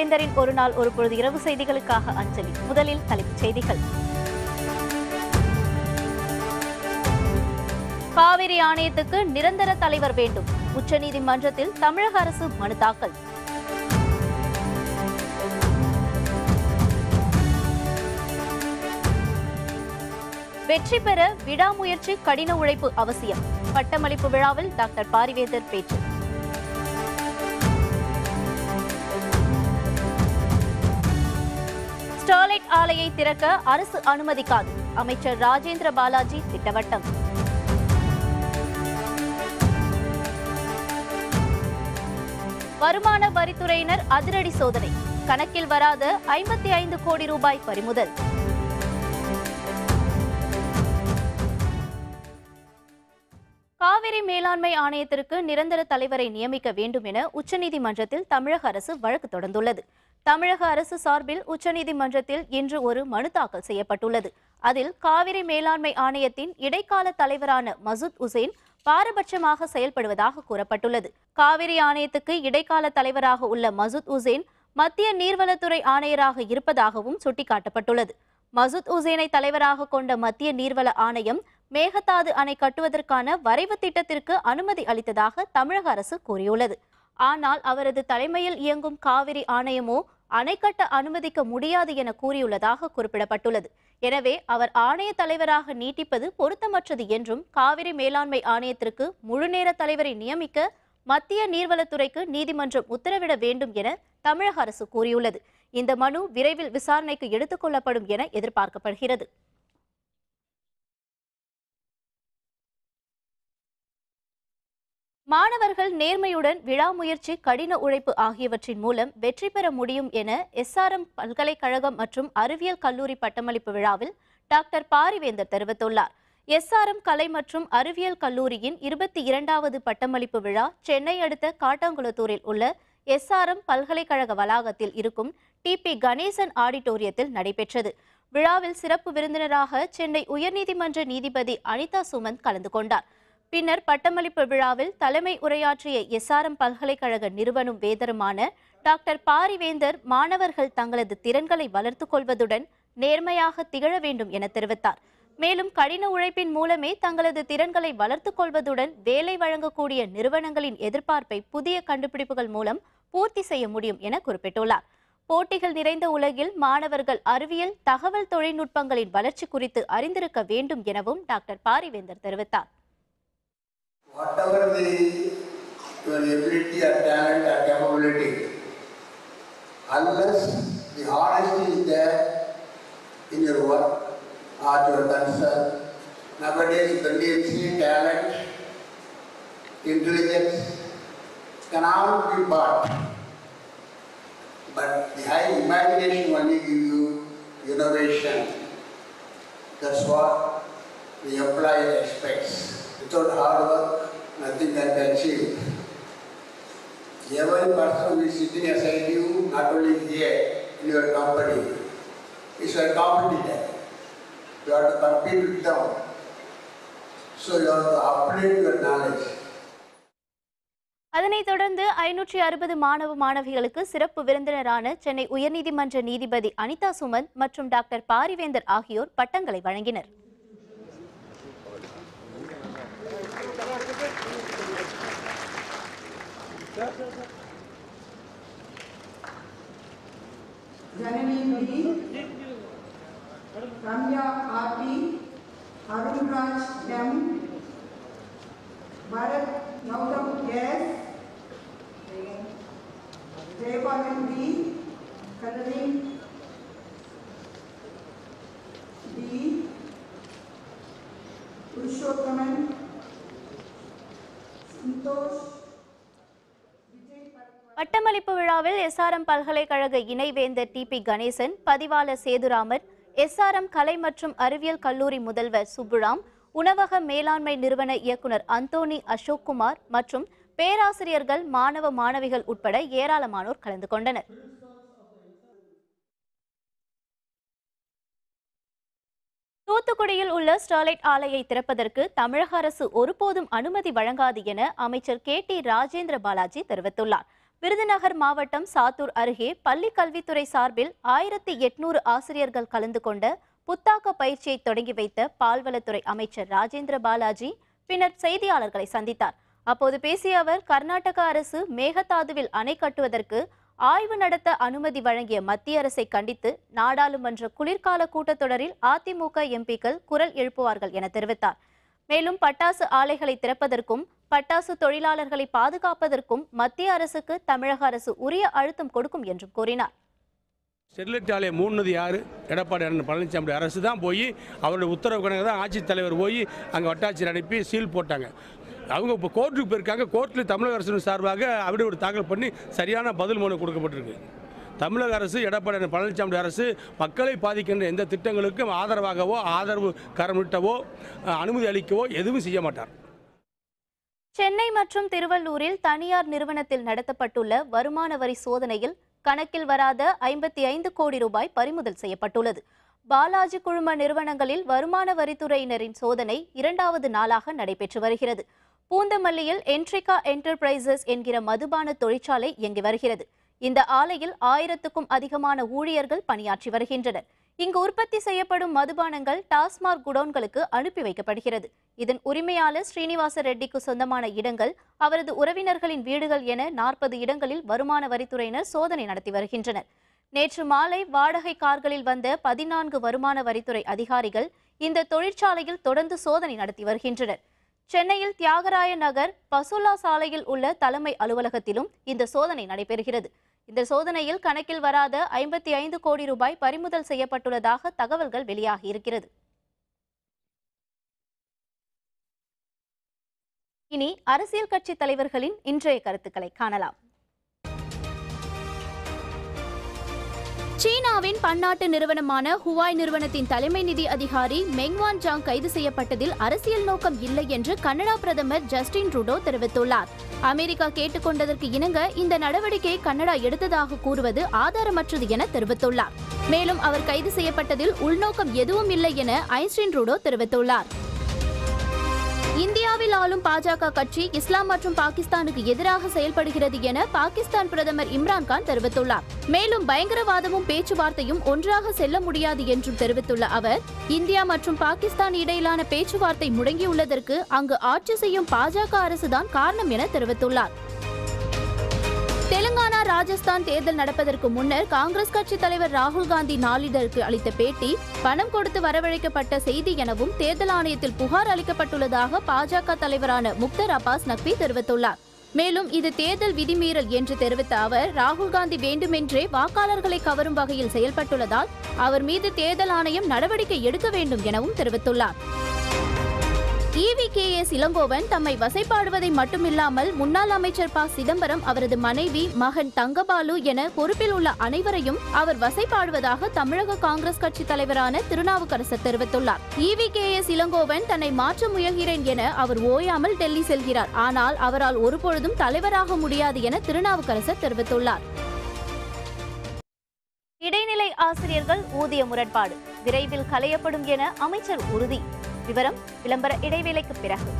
வேந்தரின் ஒரு நாள் ஒரு பொழுது இரவு செய்திகளுக்காக அஞ்சலி. முதலில் தலைப்புச் செய்திகள். காவிரி ஆணையத்துக்கு நிரந்தர தலைவர் வேண்டும். உச்சநீதிமன்றத்தில் தமிழக அரசு மனு தாக்கல். வெற்றி பெற விடாமுயற்சி கடின உழைப்பு அவசியம். பட்டமளிப்பு விழாவில் டாக்டர் பாரிவேந்தர் பேச்சு. ஸ்டெர்லைட் ஆலையை திறக்க அரசு அனுமதிக்காது. அமைச்சர் ராஜேந்திர பாலாஜி திட்டவட்டம். வருமான வரித்துறையினர் அதிரடி சோதனை. கணக்கில் வராத ஐம்பத்தி ஐந்து கோடி ரூபாய் பறிமுதல். காவிரி மேலாண்மை ஆணையத்திற்கு நிரந்தர தலைவரை நியமிக்க வேண்டும் என உச்சநீதிமன்றத்தில் தமிழக அரசு வழக்கு தொடர்ந்துள்ளது. தமிழக அரசு சார்பில் உச்சநீதிமன்றத்தில் இன்று ஒரு மனு தாக்கல் செய்யப்பட்டுள்ளது. அதில் காவிரி மேலாண்மை ஆணையத்தின் இடைக்கால தலைவரான மசூத் உசேன் பாரபட்சமாக செயல்படுவதாக கூறப்பட்டுள்ளது. காவிரி ஆணையத்துக்கு இடைக்கால தலைவராக உள்ள மசூத் உசேன் மத்திய நீர்வளத்துறை ஆணையராக இருப்பதாகவும் சுட்டிக்காட்டப்பட்டுள்ளது. மசூத் உசேனை தலைவராக கொண்ட மத்திய நீர்வள ஆணையம் மேகதாது அணை கட்டுவதற்கான வரைவு திட்டத்திற்கு அனுமதி அளித்ததாக தமிழக அரசு கூறியுள்ளது. ஆனால் அவரது தலைமையில் இயங்கும் காவிரி ஆணையமோ அணை கட்ட அனுமதிக்க முடியாது என கூறியுள்ளதாக குறிப்பிடப்பட்டுள்ளது. எனவே அவர் ஆணைய தலைவராக நீட்டிப்பது பொருத்தமற்றது என்றும் காவிரி மேலாண்மை ஆணையத்திற்கு முழுநேர தலைவரை நியமிக்க மத்திய நீர்வளத்துறைக்கு நீதிமன்றம் உத்தரவிட வேண்டும் என தமிழக அரசு கூறியுள்ளது. இந்த மனு விரைவில் விசாரணைக்கு எடுத்துக் கொள்ளப்படும் என எதிர்பார்க்கப்படுகிறது. மாணவர்கள் நேர்மையுடன் விழா முயற்சி கடின உழைப்பு ஆகியவற்றின் மூலம் வெற்றி பெற முடியும் என எஸ்ஆர்எம் பல்கலைக்கழகம் மற்றும் அறிவியல் கல்லூரி பட்டமளிப்பு விழாவில் டாக்டர் பாரிவேந்தர் தெரிவித்துள்ளார். எஸ்ஆர்எம் கலை மற்றும் அறிவியல் கல்லூரியின் இருபத்தி இரண்டாவது பட்டமளிப்பு விழா சென்னை அடுத்த காட்டாங்குளத்தூரில் உள்ள எஸ்ஆர்எம் பல்கலைக்கழக வளாகத்தில் இருக்கும் டி. பி. கணேசன் ஆடிட்டோரியத்தில் நடைபெற்றது. விழாவில் சிறப்பு விருந்தினராக சென்னை உயர்நீதிமன்ற நீதிபதி அனிதா சுமந்த் கலந்து கொண்டார். பின்னர் பட்டமளிப்பு விழாவில் தலைமை உரையாற்றிய எஸ்ஆர்எம் பல்கலைக்கழக நிறுவனம் வேதருமான டாக்டர் பாரிவேந்தர் மாணவர்கள் தங்களது திறன்களை வளர்த்துக் கொள்வதுடன் நேர்மையாக திகழ வேண்டும் என தெரிவித்தார். மேலும் கடின உழைப்பின் மூலமே தங்களது திறன்களை வளர்த்துக் கொள்வதுடன் வேலை வழங்கக்கூடிய நிறுவனங்களின் எதிர்பார்ப்பை புதிய கண்டுபிடிப்புகள் மூலம் பூர்த்தி செய்ய முடியும் என குறிப்பிட்டுள்ளார். போட்டிகள் நிறைந்த உலகில் மாணவர்கள் அறிவியல் தகவல் தொழில்நுட்பங்களின் வளர்ச்சி குறித்து அறிந்திருக்க வேண்டும் எனவும் டாக்டர் பாரிவேந்தர் தெரிவித்தார். Whatever the your ability or talent or capability, unless the honesty is there in your work or your concern, nowadays brilliancy, talent, intelligence can all be bought. But the high imagination only give you innovation. That's what the employer expects. Without hard work, nothing can be achieved. Every person who is sitting aside you, not only here in your company, is a competitor. You have to compete with them. So you have to upgrade your knowledge. அதனைத் தொடர்ந்து ஐநூற்றி அறுபது மாணவ மாணவிகளுக்கு சிறப்பு விருந்தினரான சென்னை உயர்நீதிமன்ற நீதிபதி அனிதா சுமந்த் மற்றும் டாக்டர் பாரிவேந்தர் ஆகியோர் பட்டங்களை வழங்கினர் గణనీయుడి Ramya R T Arun Raj M Bharat Gautam S Devanandi Kalari D Purushottam Santosh பட்டமளிப்பு விழாவில் எஸ்ஆர்எம் பல்கலைக்கழக இணைவேந்தர் டி பி கணேசன் பதிவாளர் சேதுராமர் எஸ்ஆர்எம் கலை மற்றும் அறிவியல் கல்லூரி முதல்வர் சுப்புராம் உணவக மேலாண்மை நிறுவன இயக்குனர் அந்தோணி அசோக்குமார் மற்றும் பேராசிரியர்கள் மாணவ மாணவிகள் உட்பட ஏராளமானோர் கலந்து கொண்டனர். தூத்துக்குடியில் உள்ள ஸ்டெர்லைட் ஆலையை திறப்பதற்கு தமிழக அரசு ஒருபோதும் அனுமதி வழங்காது என அமைச்சர் கே டி ராஜேந்திர பாலாஜி தெரிவித்துள்ளார். விருதுநகர் மாவட்டம் சாத்தூர் அருகே பள்ளி கல்வித்துறை சார்பில் ஆயிரத்தி எட்நூறு ஆசிரியர்கள் கலந்து கொண்ட புத்தாக்க பயிற்சியை தொடங்கி வைத்த பால்வளத்துறை அமைச்சர் ராஜேந்திர பாலாஜி பின்னர் செய்தியாளர்களை சந்தித்தார். அப்போது பேசிய அவர் கர்நாடக அரசு மேகதாதுவில் அணை கட்டுவதற்கு ஆய்வு நடத்த அனுமதி வழங்கிய மத்திய அரசை கண்டித்து நாடாளுமன்ற குளிர்கால கூட்டத்தொடரில் அதிமுக எம்பிக்கள் குரல் எழுப்புவார்கள் என தெரிவித்தார். மேலும் பட்டாசு ஆலைகளை திறப்பதற்கும் பட்டாசு தொழிலாளர்களை பாதுகாப்பதற்கும் மத்திய அரசுக்கு தமிழக அரசு உரிய அழுத்தம் கொடுக்கும் என்றும் கூறினார். ஸ்டெர்லைட் ஆலையை மூணுனது யார்? எடப்பாடி பழனிசாமி அரசு தான் போய் அவருடைய உத்தரவு கணக்கு தான் ஆட்சித்தலைவர் போய் அங்கே வட்டாட்சியர் அனுப்பி சீல் போட்டாங்க. அவங்க இப்போ கோர்ட்டுக்கு போயிருக்காங்க. கோர்ட்டில் தமிழக அரசின் சார்பாக அப்படி ஒரு தாக்கல் பண்ணி சரியான பதில் மனு கொடுக்கப்பட்டிருக்கு. தமிழக அரசு எடப்பாடி பழனிசாமி அரசு மக்களை பாதிக்கின்ற எந்த திட்டங்களுக்கும் ஆதரவாகவோ ஆதரவு கரமிட்டவோ அனுமதி அளிக்கவோ எதுவும் செய்ய மாட்டார். சென்னை மற்றும் திருவள்ளூரில் தனியார் நிறுவனத்தில் நடத்தப்பட்டுள்ள வருமான வரி சோதனையில் கணக்கில் வராத ஐம்பத்தி ஐந்து கோடி ரூபாய் பறிமுதல் செய்யப்பட்டுள்ளது. பாலாஜி குழும நிறுவனங்களில் வருமான வரித்துறையினரின் சோதனை இரண்டாவது நாளாக நடைபெற்று வருகிறது. பூந்தமல்லியில் என்ட்ரிகா என்டர்பிரைசஸ் என்கிற மதுபான தொழிற்சாலை இயங்கி வருகிறது. இந்த ஆலையில் ஆயிரத்துக்கும் அதிகமான ஊழியர்கள் பணியாற்றி வருகின்றனர். இங்கு உற்பத்தி செய்யப்படும் மதுபானங்கள் டாஸ்மாக் குடோன்களுக்கு அனுப்பி வைக்கப்படுகிறது. இதன் உரிமையாளர் ஸ்ரீனிவாச ரெட்டிக்கு சொந்தமான இடங்கள் அவரது உறவினர்களின் வீடுகள் என நாற்பது இடங்களில் வருமான வரித்துறையினர் சோதனை நடத்தி வருகின்றனர். நேற்று மாலை வாடகை கார்களில் வந்த பதினான்கு வருமான வரித்துறை அதிகாரிகள் இந்த தொழிற்சாலையில் தொடர்ந்து சோதனை நடத்தி வருகின்றனர். சென்னையில் தியாகராய நகர் பசுல்லா சாலையில் உள்ள தலைமை அலுவலகத்திலும் இந்த சோதனை நடைபெறுகிறது. இந்த சோதனையில் கணக்கில் வராத ஐம்பத்தி ஐந்து கோடி ரூபாய் பறிமுதல் செய்யப்பட்டுள்ளதாக தகவல்கள் வெளியாகி இருக்கிறது. இனி அரசியல் கட்சி தலைவர்களின் இன்றைய கருத்துக்களை காணலாம். சீனாவின் பன்னாட்டு நிறுவனமான ஹுவாய் நிறுவனத்தின் தலைமை நிதி அதிகாரி மெங்வான் ஜாங் கைது செய்யப்பட்டதில் அரசியல் நோக்கம் இல்லை என்று கனடா பிரதமர் ஜஸ்டின் ட்ரூடோ தெரிவித்துள்ளார். அமெரிக்கா கேட்டுக்கொண்டதற்கு இணங்க இந்த நடவடிக்கையை கனடா எடுத்ததாக கூறுவது ஆதாரமற்றது என தெரிவித்துள்ளார். மேலும் அவர் கைது செய்யப்பட்டதில் உள்நோக்கம் எதுவும் இல்லை என ஐஸ்டின் ட்ரூடோ தெரிவித்துள்ளார். இந்தியாவில் ஆளும் பாஜக கட்சி இஸ்லாம் மற்றும் பாகிஸ்தானுக்கு எதிராக செயல்படுகிறது என பாகிஸ்தான் பிரதமர் இம்ரான்கான் தெரிவித்துள்ளார். மேலும் பயங்கரவாதமும் பேச்சுவார்த்தையும் ஒன்றாக செல்ல முடியாது என்றும் தெரிவித்துள்ள அவர் இந்தியா மற்றும் பாகிஸ்தான் இடையிலான பேச்சுவார்த்தை முடங்கியுள்ளதற்கு அங்கு ஆட்சி செய்யும் பாஜக அரசுதான் காரணம் என தெரிவித்துள்ளார். தெலுங்கானா ராஜஸ்தான் தேர்தல் நடப்பதற்கு முன்னர் காங்கிரஸ் கட்சி தலைவர் ராகுல் காந்தி நாளிதழுக்கு அளித்த பேட்டி பணம் கொடுத்து வரவழைக்கப்பட்ட செய்தி எனவும் தேர்தல் ஆணையத்தில் புகார் அளிக்கப்பட்டுள்ளதாக பாஜக தலைவரான முக்தர் அப்பாஸ் நக்வி தெரிவித்துள்ளார். மேலும் இது தேர்தல் விதிமீறல் என்று தெரிவித்த அவர் ராகுல் காந்தி வேண்டுமென்றே வாக்காளர்களை கவரும் வகையில் செயல்பட்டுள்ளதால் அவர் மீது தேர்தல் ஆணையம் நடவடிக்கை எடுக்க வேண்டும் எனவும் தெரிவித்துள்ளார். ஈவி கே எஸ் இளங்கோவன் தம்மை வசைப்பாடுவதை மட்டுமில்லாமல் முன்னாள் அமைச்சர் ப. சிதம்பரம் அவரது மனைவி மகன் தங்கபாலு என பொறுப்பில் உள்ள அனைவரையும் அவர் வசைப்பாடுவதாக தமிழக காங்கிரஸ் கட்சி தலைவரான திருநாவுக்கரசர் தெரிவித்துள்ளார். ஈவி கே எஸ் இளங்கோவன் தன்னை மாற்ற முயல்கிறேன் என அவர் ஓயாமல் டெல்லி செல்கிறார். ஆனால் அவரால் ஒருபொழுதும் தலைவராக முடியாது என திருநாவுக்கரசர் தெரிவித்துள்ளார். இடைநிலை ஆசிரியர்கள் ஊதிய முரண்பாடு விரைவில் களையப்படும் என அமைச்சர் உறுதி. விவரம் விளம்பர இடைவேளைக்கு பிறகு.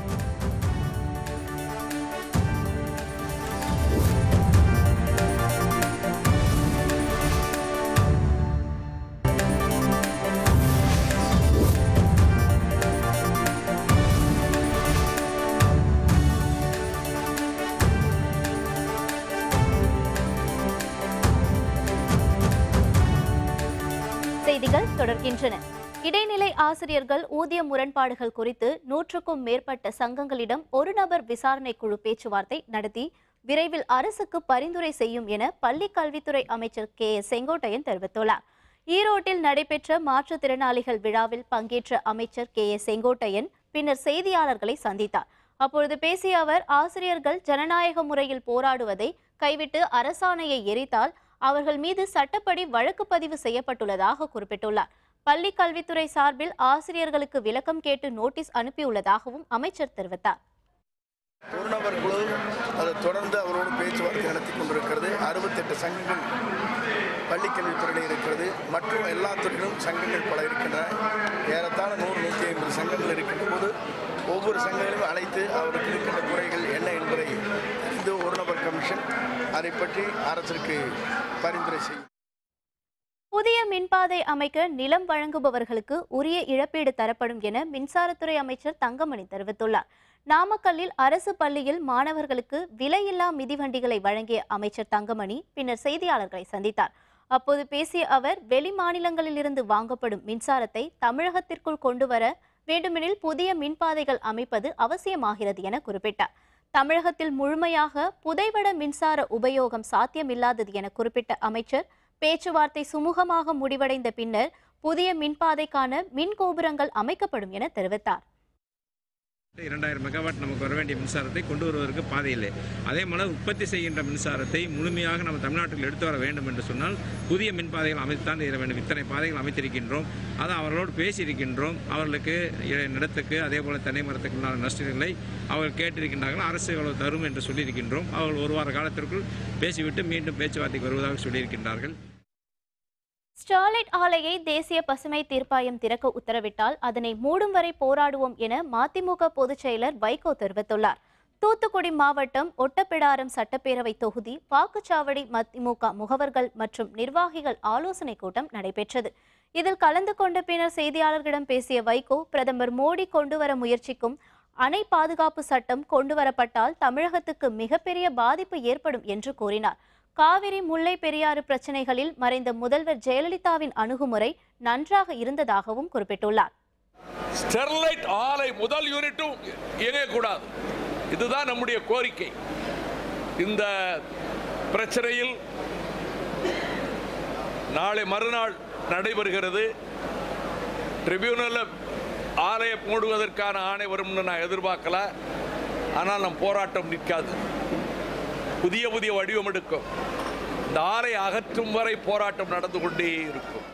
செய்திகள் தொடர்கின்றன. இடைநிலை ஆசிரியர்கள் ஊதிய முரண்பாடுகள் குறித்து நூற்றுக்கும் மேற்பட்ட சங்கங்களிடம் ஒரு நபர் விசாரணை குழு பேச்சுவார்த்தை நடத்தி விரைவில் அரசுக்கு பரிந்துரை செய்யும் என பள்ளிக் கல்வித்துறை அமைச்சர் கே. எஸ். செங்கோட்டையன் தெரிவித்துள்ளார். ஈரோட்டில் நடைபெற்ற மாற்றுத்திறனாளிகள் விழாவில் பங்கேற்ற அமைச்சர் கே. எஸ். செங்கோட்டையன் பின்னர் செய்தியாளர்களை சந்தித்தார். அப்பொழுது பேசிய அவர் ஆசிரியர்கள் ஜனநாயக முறையில் போராடுவதை கைவிட்டு அரசாணையை எரித்தால் அவர்கள் மீது சட்டப்படி வழக்கு பதிவு செய்யப்பட்டுள்ளதாக குறிப்பிட்டுள்ளார். பள்ளி கல்வித்துறை சார்பில் ஆசிரியர்களுக்கு விளக்கம் கேட்டு நோட்டீஸ் அனுப்பியுள்ளதாகவும் அமைச்சர் தெரிவித்தார். ஒரு நபர் குழு அது தொடர்ந்து அவரோடு பேச்சுவார்த்தை நடத்தி கொண்டிருக்கிறது. அறுபத்தெட்டு சங்கங்கள் பள்ளிக்கல்வித்துறையில் இருக்கிறது. மற்றும் எல்லா துறையிலும் சங்கங்கள் பல இருக்கின்றன. ஏறத்தாழ நூறு நூற்றி ஐம்பது சங்கங்கள் இருக்கின்ற போது ஒவ்வொரு சங்கங்களையும் அழைத்து அவருக்கு இருக்கின்ற குறைகள் என்ன என்பதை இந்த ஒரு நபர் கமிஷன் அதை பற்றி அரசிற்கு பரிந்துரை செய்யும். புதிய மின்பாதை அமைக்க நிலம் வழங்குபவர்களுக்கு உரிய இழப்பீடு தரப்படும் என மின்சாரத்துறை அமைச்சர் தங்கமணி தெரிவித்துள்ளார். நாமக்கல்லில் அரசு பள்ளியில் மாணவர்களுக்கு விலையில்லா மிதிவண்டிகளை வழங்கிய அமைச்சர் தங்கமணி பின்னர் செய்தியாளர்களை சந்தித்தார். அப்போது பேசிய அவர் வெளி மாநிலங்களிலிருந்து வாங்கப்படும் மின்சாரத்தை தமிழகத்திற்குள் கொண்டு வர வேண்டுமெனில் புதிய மின்பாதைகள் அமைப்பது அவசியமாகிறது என குறிப்பிட்டார். தமிழகத்தில் முழுமையாக புதைவட மின்சார உபயோகம் சாத்தியமில்லாதது என குறிப்பிட்ட அமைச்சர் பேச்சுவார்த்தை சுமூகமாக முடிவடைந்த பின்னர் புதிய மின்பாதைக்கான மின் கோபுரங்கள் அமைக்கப்படும் என தெரிவித்தார். இரண்டாயிரம் மெகாவாட் நமக்கு வர வேண்டிய மின்சாரத்தை கொண்டு வருவதற்கு பாதையில்லை. அதே போல உற்பத்தி செய்கின்ற மின்சாரத்தை முழுமையாக நம்ம தமிழ்நாட்டில் எடுத்து வர வேண்டும் என்று சொன்னால் புதிய மின்பாதைகள் அமைத்துத்தான் தீர வேண்டும். இத்தனை பாதைகள் அமைத்திருக்கின்றோம். அதை அவர்களோடு பேசியிருக்கின்றோம். அவர்களுக்கு நிலத்துக்கு அதே போல தென்னை மரத்துக்கு உண்டான நஷ்டங்களை அவர்கள் கேட்டிருக்கின்றார்கள். அரசு எவ்வளவு தரும் என்று சொல்லியிருக்கின்றோம். அவர்கள் ஒரு வார காலத்திற்குள் பேசிவிட்டு மீண்டும் பேச்சுவார்த்தைக்கு வருவதாக சொல்லியிருக்கின்றார்கள். ஸ்டெர்லைட் ஆலையை தேசிய பசுமை தீர்ப்பாயம் திறக்க உத்தரவிட்டால் அதனை மூடும் வரை போராடுவோம் என மதிமுக பொதுச் செயலர் வைகோ தெரிவித்துள்ளார். தூத்துக்குடி மாவட்டம் ஒட்டப்பிடாரம் சட்டப்பேரவை தொகுதி வாக்குச்சாவடி மதிமுக முகவர்கள் மற்றும் நிர்வாகிகள் ஆலோசனை கூட்டம் நடைபெற்றது. இதில் கலந்து கொண்ட பின்னர் செய்தியாளர்களிடம் பேசிய வைகோ பிரதமர் மோடி கொண்டு வர முயற்சிக்கும் அணை பாதுகாப்பு சட்டம் கொண்டுவரப்பட்டால் தமிழகத்துக்கு மிகப்பெரிய பாதிப்பு ஏற்படும் என்று கூறினார். காவிரி முல்லை பெரியாறு பிரச்சனைகளில் மறைந்த முதல்வர் ஜெயலலிதாவின் அணுகுமுறை நன்றாக இருந்ததாகவும் குறிப்பிட்டுள்ளார். ஸ்டெர்லைட் ஆலை முதல் யூனிட்டும் இயங்கக்கூடாது. இதுதான் நம்முடைய கோரிக்கை. இந்த பிரச்சனையில் நாளை மறுநாள் நடைபெறுகிறது. ட்ரிபியூனலில் ஆலையை மூடுவதற்கான ஆணை வரும்னு நான் எதிர்பார்க்கல. ஆனால் நம் போராட்டம் நிற்காது. புதிய புதிய வடிவம் எடுக்கும். இந்த ஆலை அகற்றும் வரை போராட்டம் நடந்து கொண்டே இருக்கும்.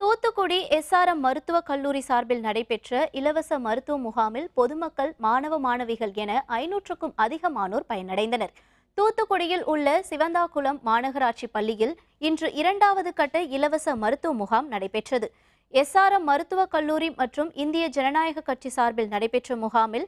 தூத்துக்குடி எஸ்ஆர்எம் மருத்துவக் கல்லூரி சார்பில் நடைபெற்ற இலவச மருத்துவ முகாமில் பொதுமக்கள் மாணவ மாணவிகள் என ஐநூற்றுக்கும் அதிகமானோர் பயனடைந்தனர். தூத்துக்குடியில் உள்ள சிவந்தாகுளம் மாநகராட்சி பள்ளியில் இன்று இரண்டாவது கட்ட இலவச மருத்துவ முகாம் நடைபெற்றது. எஸ்ஆர்எம் மருத்துவக் கல்லூரி மற்றும் இந்திய ஜனநாயக கட்சி சார்பில் நடைபெற்ற முகாமில்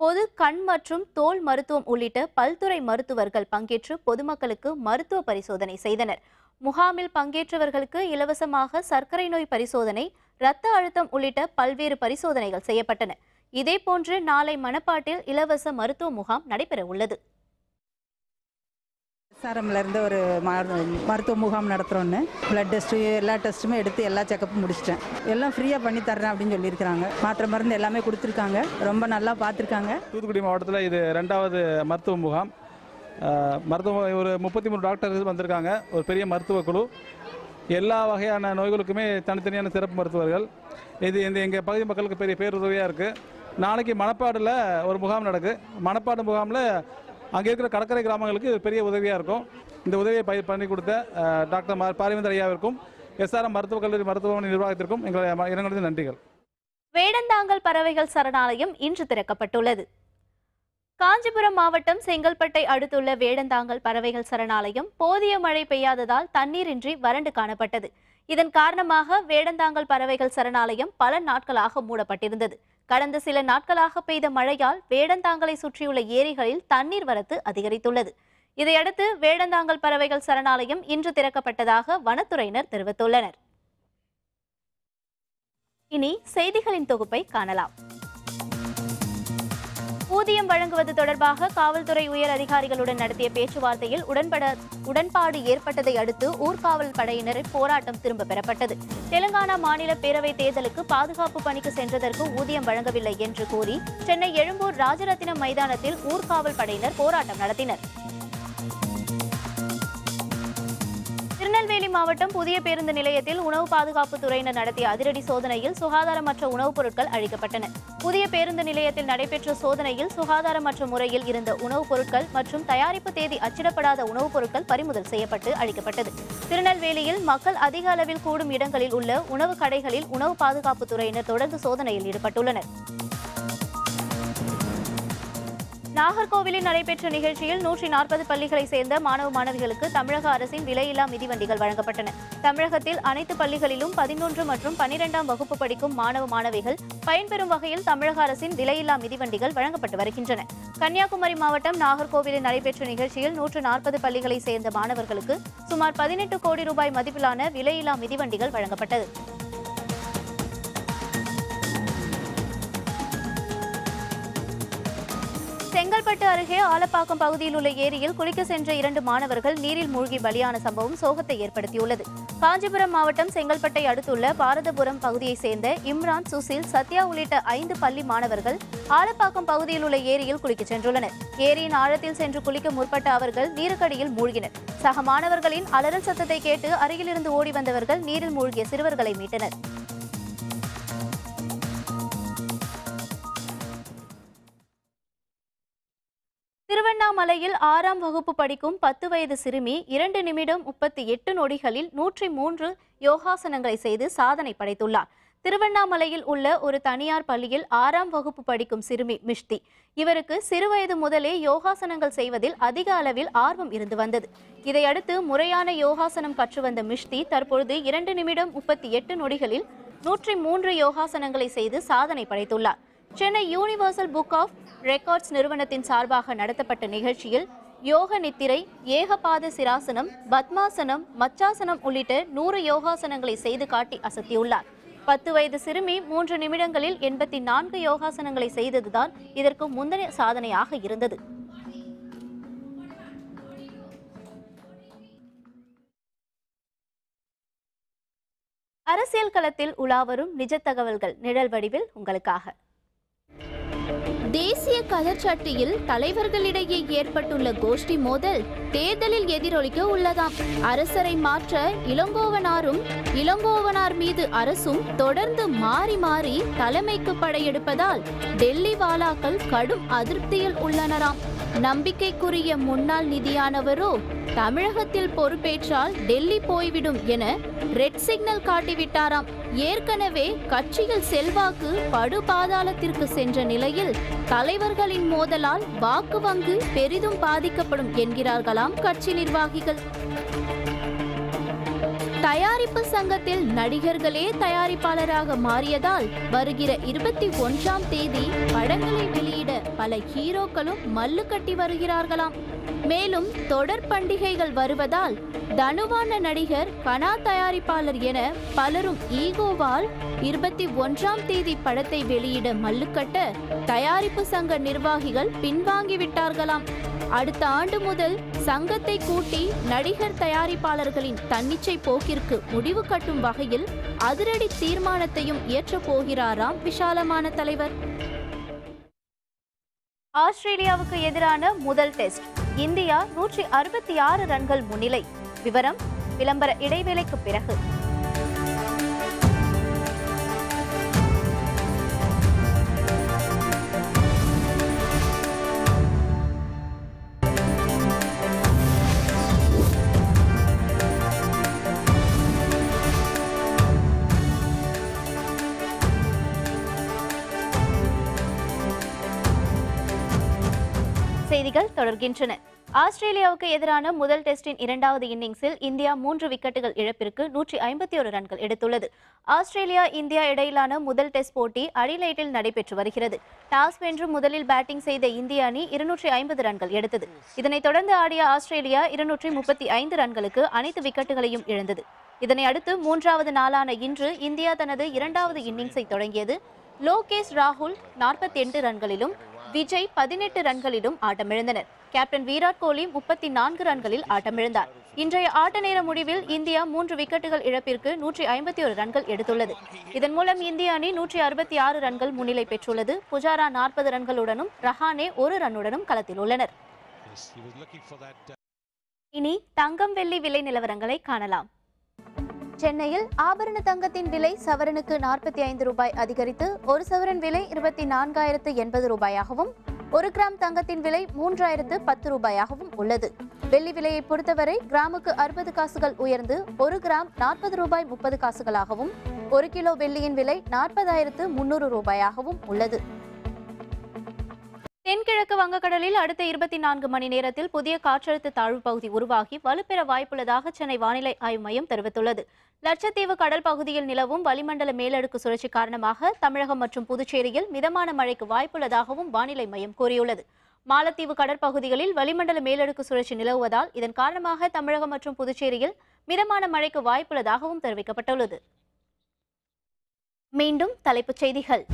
பொது கண் மற்றும் தோல் மருத்துவம் உள்ளிட்ட பல்துறை மருத்துவர்கள் பங்கேற்று பொதுமக்களுக்கு மருத்துவ பரிசோதனை செய்தனர். முகாமில் பங்கேற்றவர்களுக்கு இலவசமாக சர்க்கரை நோய் பரிசோதனை இரத்த அழுத்தம் உள்ளிட்ட பல்வேறு பரிசோதனைகள் செய்யப்பட்டன. இதேபோன்று நாளை மணப்பாட்டில் இலவச மருத்துவ முகாம் நடைபெற உள்ளது எஸ்ஆர்எம்ல இருந்து ஒரு மருத்துவ முகாம் நடத்துகிறோன்னு பிளட் டெஸ்ட்டு எல்லா டெஸ்ட்டுமே எடுத்து எல்லா செக்கப்பும் முடிச்சிட்டேன். எல்லாம் ஃப்ரீயாக பண்ணி தர்றேன் அப்படின்னு சொல்லியிருக்கிறாங்க. மாத்திரை மருந்து எல்லாமே கொடுத்துருக்காங்க. ரொம்ப நல்லா பார்த்துருக்காங்க. தூத்துக்குடி மாவட்டத்தில் இது ரெண்டாவது மருத்துவ முகாம். மருத்துவ ஒரு முப்பத்தி மூணு டாக்டர்கள் வந்திருக்காங்க. ஒரு பெரிய மருத்துவ குழு. எல்லா வகையான நோய்களுக்குமே தனித்தனியான சிறப்பு மருத்துவர்கள். இது இந்த எங்கள் பகுதி மக்களுக்கு பெரிய பேருதவியாக இருக்குது நாளைக்கு மணப்பாடில் ஒரு முகாம் நடக்கு. மணப்பாடு முகாமில் அங்கே இருக்கிற கடற்கரை கிராமங்களுக்கு பெரிய உதவியாக இருக்கும். இந்த உதவியை பயிர் பண்ணி கொடுத்த டாக்டர் மா பாரிவேந்தர் ஐயாவிற்கும் எஸ்ஆர்எம் மருத்துவக் கல்லூரி மருத்துவமனை நிர்வாகத்திற்கும் எங்களை இரங்கலது நன்றிகள். வேடந்தாங்கல் பறவைகள் சரணாலயம் இன்று திறக்கப்பட்டுள்ளது. காஞ்சிபுரம் மாவட்டம் செங்கல்பட்டை அடுத்துள்ள வேடந்தாங்கல் பறவைகள் சரணாலயம் போதிய மழை பெய்யாததால் தண்ணீரின்றி வறண்டு காணப்பட்டது. இதன் காரணமாக வேடந்தாங்கல் பறவைகள் சரணாலயம் பல நாட்களாக மூடப்பட்டிருந்தது. கடந்த சில நாட்களாக பெய்த மழையால் வேடந்தாங்கலை சுற்றியுள்ள ஏரிகளில் தண்ணீர் வரத்து அதிகரித்துள்ளது. இதையடுத்து வேடந்தாங்கல் பறவைகள் சரணாலயம் இன்று திறக்கப்பட்டதாக வனத்துறையினர் தெரிவித்துள்ளனர். இனி செய்திகளின் தொகுப்பை காணலாம். ஊதியம் வழங்குவது தொடர்பாக காவல்துறை உயர் அதிகாரிகளுடன் நடத்திய பேச்சுவார்த்தையில் உடன்பட உடன்பாடு ஏற்பட்டதை அடுத்து ஊர்காவல் படையினரின் போராட்டம் திரும்ப பெறப்பட்டது. தெலுங்கானா மாநில பேரவைத் தேர்தலுக்கு பாதுகாப்பு பணிக்கு சென்றதற்கு ஊதியம் வழங்கவில்லை என்று கூறி சென்னை எழும்பூர் ராஜரத்தினம் மைதானத்தில் ஊர்காவல் படையினர் போராட்டம் நடத்தினர். திருநெல்வேலி மாவட்டம் புதிய பேருந்து நிலையத்தில் உணவு பாதுகாப்பு துறையினர் நடத்திய அதிரடி சோதனையில் சுகாதாரமற்ற உணவுப் பொருட்கள் அழிக்கப்பட்டன. புதிய பேருந்து நிலையத்தில் நடைபெற்ற சோதனையில் சுகாதாரமற்ற முறையில் இருந்த உணவுப் பொருட்கள் மற்றும் தயாரிப்பு தேதி அச்சிடப்படாத உணவுப் பொருட்கள் பறிமுதல் செய்யப்பட்டு அழிக்கப்பட்டது. திருநெல்வேலியில் மக்கள் அதிக அளவில் கூடும் இடங்களில் உள்ள உணவு கடைகளில் உணவு பாதுகாப்பு துறையினர் தொடர்ந்து சோதனையில் ஈடுபட்டுள்ளனர். நாகர்கோவிலில் நடைபெற்ற நிகழ்ச்சியில் நூற்றி நாற்பது பள்ளிகளை சேர்ந்த மாணவ மாணவிகளுக்கு தமிழக அரசின் விலையில்லா மிதிவண்டிகள் வழங்கப்பட்டன. தமிழகத்தில் அனைத்து பள்ளிகளிலும் பதினொன்று மற்றும் பனிரெண்டாம் வகுப்பு படிக்கும் மாணவ மாணவிகள் பயன்பெறும் வகையில் தமிழக அரசின் விலையில்லா மிதிவண்டிகள் வழங்கப்பட்டு வருகின்றன. கன்னியாகுமரி மாவட்டம் நாகர்கோவிலில் நடைபெற்ற நிகழ்ச்சியில் நூற்று நாற்பது பள்ளிகளை சேர்ந்த மாணவர்களுக்கு சுமார் பதினெட்டு கோடி ரூபாய் மதிப்பிலான விலையில்லா மிதிவண்டிகள் வழங்கப்பட்டது. செங்கல்பட்டு அருகே ஆலப்பாக்கம் பகுதியில் உள்ள ஏரியில் குளிக்க சென்ற இரண்டு மாணவர்கள் நீரில் மூழ்கி பலியான சம்பவம் சோகத்தை ஏற்படுத்தியுள்ளது. காஞ்சிபுரம் மாவட்டம் செங்கல்பட்டை அடுத்துள்ள பாரதபுரம் பகுதியைச் சேர்ந்த இம்ரான் சுசில் சத்யா உள்ளிட்ட ஐந்து பள்ளி மாணவர்கள் ஆலப்பாக்கம் பகுதியில் உள்ள ஏரியில் குளிக்கச் சென்றுள்ளனர். ஏரியின் ஆழத்தில் சென்று குளிக்க முற்பட்ட அவர்கள் நீருக்கடியில் மூழ்கினர். சக மாணவர்களின் அலறல் சத்தத்தை கேட்டு அருகிலிருந்து ஓடி வந்தவர்கள் நீரில் மூழ்கிய சிறுவர்களை மீட்டனர். திருவண்ணாமலையில் ஆறாம் வகுப்பு படிக்கும் பத்து வயது சிறுமி இரண்டு நிமிடம் முப்பத்தி எட்டு நொடிகளில் நூற்றி மூன்று யோகாசனங்களை செய்து சாதனை படைத்துள்ளார். திருவண்ணாமலையில் உள்ள ஒரு தனியார் பள்ளியில் ஆறாம் வகுப்பு படிக்கும் சிறுமி மிஷ்தி இவருக்கு சிறுவயது முதலே யோகாசனங்கள் செய்வதில் அதிக அளவில் ஆர்வம் இருந்து வந்தது. இதையடுத்து முறையான யோகாசனம் கற்று வந்த மிஷ்தி தற்பொழுது இரண்டு நிமிடம் முப்பத்தி எட்டு நொடிகளில் நூற்றி மூன்று யோகாசனங்களை செய்து சாதனை படைத்துள்ளார். Chennai universal book of records நிறுவனத்தின் சார்பாக நடத்தப்பட்ட நிகழ்ச்சியில் யோக நித்திரை ஏகபாத சிராசனம் பத்மாசனம் மச்சாசனம் உள்ளிட்ட நூறு யோகாசனங்களை செய்து காட்டி அசத்தியுள்ளார். பத்து வயது சிறுமி மூன்று நிமிடங்களில் எண்பத்தி நான்கு யோகாசனங்களை செய்ததுதான் இதற்கு முந்தைய சாதனையாக இருந்தது. அரசியல் களத்தில் உலாவரும் நிஜ தகவல்கள் நிழல் வடிவில் உங்களுக்காக. தேசிய கதர்ச்சட்டியில் தலைவர்களிடையே ஏற்பட்டுள்ள கோஷ்டி மோதல் தேர்தலில் எதிரொலிக்க உள்ளதாம். அரசரை மாற்ற இளங்கோவனாரும் இளங்கோவனார் மீது அரசும் தொடர்ந்து மாறி மாறி தலைமைக்கு படையெடுப்பதால் டெல்லி வாலாக்கள் கடும் அதிருப்தியில் உள்ளனராம். நம்பிக்கைக்குரிய முன்னாள் நிதியானவரோ தமிழகத்தில் பொறுப்பேற்றால் டெல்லி போய்விடும் என ரெட் சிக்னல் காட்டிவிட்டாராம். ஏற்கனவே கட்சியில் செல்வாக்கு படுபாதாளத்திற்கு சென்ற நிலையில் தலைவர்களின் மோதலால் வாக்கு வங்கு பெரிதும் பாதிக்கப்படும் என்கிறார்களாம் கட்சி நிர்வாகிகள். தயாரிப்பு சங்கத்தில் நடிகர்களே தயாரிப்பாளராக மாறியதால் வருகிற இருபத்தி ஒன்றாம் தேதி படங்களை வெளியிட பல ஹீரோக்களும் மல்லு கட்டி வருகிறார்களாம். மேலும் தொடர் பண்டிகைகள் வருவதால் தனுவான நடிகர் கனா தயாரிப்பாளர் என பலரும் ஈகோவால் இருபத்தி ஒன்றாம் தேதி படத்தை வெளியிட மல்லுக்கட்ட தயாரிப்பு சங்க நிர்வாகிகள் பின்வாங்கிவிட்டார்களாம் அடுத்த ஆண்டு முதல் சங்கத்தை கூட்டி நடிகர் தயாரிப்பாளர்களின் தன்னிச்சை போக்கிற்கு முடிவு கட்டும் வகையில் அதிரடி தீர்மானத்தையும் இயற்றப் போகிறாராம் விஷாலமான தலைவர். ஆஸ்திரேலியாவுக்கு எதிரான முதல் டெஸ்ட். இந்தியா நூற்றி அறுபத்தி ஆறு ரன்கள் முன்னிலை. விவரம் விளம்பர இடைவேளைக்கு பிறகு. தொடர்கின்றன. ஆஸ்திரேலியாவுக்கு எதிரான முதல் டெஸ்டின் இரண்டாவது இன்னிங்ஸில் இந்தியா மூன்று விக்கெட்டுகள் இழப்பிற்கு நூற்றி ஐம்பத்தி ஒரு ரன்கள் எடுத்துள்ளது. ஆஸ்திரேலியா இந்தியா இடையிலான முதல் டெஸ்ட் போட்டி அடிலைட்டில் நடைபெற்று வருகிறது. டாஸ் வென்று முதலில் பேட்டிங் செய்த இந்திய அணி இருநூற்றி ஐம்பது ரன்கள் எடுத்தது. இதனைத் தொடர்ந்து ஆடிய ஆஸ்திரேலியா இருநூற்றி முப்பத்தி ஐந்து ரன்களுக்கு அனைத்து விக்கெட்டுகளையும் இழந்தது. இதனை அடுத்து மூன்றாவது நாளான இன்று இந்தியா தனது இரண்டாவது இன்னிங்ஸை தொடங்கியது. லோகேஷ் ராகுல் நாற்பத்தி எட்டு ரன்களிலும் விஜய் பதினெட்டு ரன்களிலும் ஆட்டமிழந்தனர். கேப்டன் விராட் கோலி முப்பத்தி நான்கு ரன்களில் ஆட்டமிழந்தார். இன்றைய ஆட்ட நேர முடிவில் இந்தியா மூன்று விக்கெட்டுகள் இழப்பிற்கு நூற்றி ஐம்பத்தி ஒரு ரன்கள் எடுத்துள்ளது. இதன் மூலம் இந்திய அணி நூற்றி அறுபத்தி ஆறு ரன்கள் முன்னிலை பெற்றுள்ளது. புஜாரா நாற்பது ரன்களுடனும் ரஹானே ஒரு ரன்னுடனும் களத்தில் உள்ளனர். இனி தங்கம் வெள்ளி விலை நிலவரங்களை காணலாம். சென்னையில் ஆபரண தங்கத்தின் விலை சவரனுக்கு நாற்பத்தி ஐந்து ரூபாய் அதிகரித்து ஒரு சவரன் விலை இருபத்தி நான்காயிரத்து எண்பது ரூபாயாகவும் ஒரு கிராம் தங்கத்தின் விலை மூன்றாயிரத்து பத்து ரூபாயாகவும் உள்ளது. வெள்ளி விலையை பொறுத்தவரை கிராமுக்கு அறுபது காசுகள் உயர்ந்து ஒரு கிராம் நாற்பது ரூபாய் முப்பது காசுகளாகவும் ஒரு கிலோ வெள்ளியின் விலை நாற்பதாயிரத்து முன்னூறு ரூபாயாகவும் உள்ளது. தென்கிழக்கு வங்கக்கடலில் அடுத்த இருபத்தி நான்கு மணி நேரத்தில் புதிய காற்றழுத்த தாழ்வு பகுதி உருவாகி வலுப்பெற வாய்ப்புள்ளதாக சென்னை வானிலை ஆய்வு மையம் தெரிவித்துள்ளது. லட்சத்தீவு கடல் பகுதியில் நிலவும் வளிமண்டல மேலடுக்கு சுழற்சி காரணமாக தமிழகம் மற்றும் புதுச்சேரியில் மிதமான மழைக்கு வாய்ப்புள்ளதாகவும் வானிலை மையம் கூறியுள்ளது. மாலத்தீவு கடற்பகுதிகளில் வளிமண்டல மேலடுக்கு சுழற்சி நிலவுவதால் இதன் காரணமாக தமிழகம் மற்றும் புதுச்சேரியில் மிதமான மழைக்கு வாய்ப்புள்ளதாகவும் தெரிவிக்கப்பட்டுள்ளது. மீண்டும் தலைப்புச் செய்திகள்.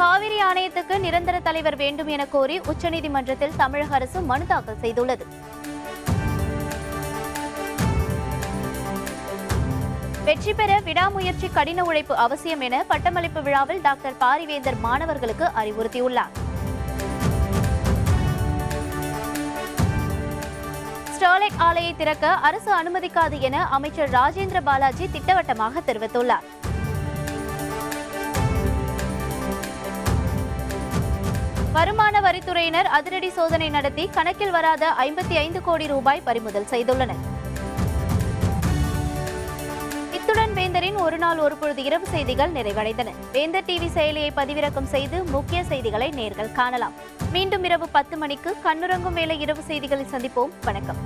காவிரி ஆணையத்துக்கு நிரந்தர தலைவர் வேண்டும் என கோரி உச்சநீதிமன்றத்தில் தமிழக அரசு மனு தாக்கல் செய்துள்ளது. வெற்றி பெற விடாமுயற்சி கடின உழைப்பு அவசியம் என பட்டமளிப்பு விழாவில் டாக்டர் பாரிவேந்தர் மாணவர்களுக்கு அறிவுறுத்தியுள்ளார். ஸ்டெர்லைட் ஆலையை திறக்க அரசு அனுமதிக்காது என அமைச்சர் ராஜேந்திர பாலாஜி திட்டவட்டமாக தெரிவித்துள்ளார். வருமான வரித்துறையினர் அதிரடி சோதனை நடத்தி கணக்கில் வராத ஐம்பத்தி ஐந்து கோடி ரூபாய் பறிமுதல் செய்துள்ளனர். இத்துடன் வேந்தரின் ஒரு நாள் ஒரு பொழுது இரவு செய்திகள் நிறைவடைந்தன. வேந்தர் டிவி செயலியை பதிவிறக்கம் செய்து முக்கிய செய்திகளை நேர்கள் காணலாம். மீண்டும் இரவு பத்து மணிக்கு கண்ணுறங்கும் வேலை இரவு செய்திகளில் சந்திப்போம். வணக்கம்.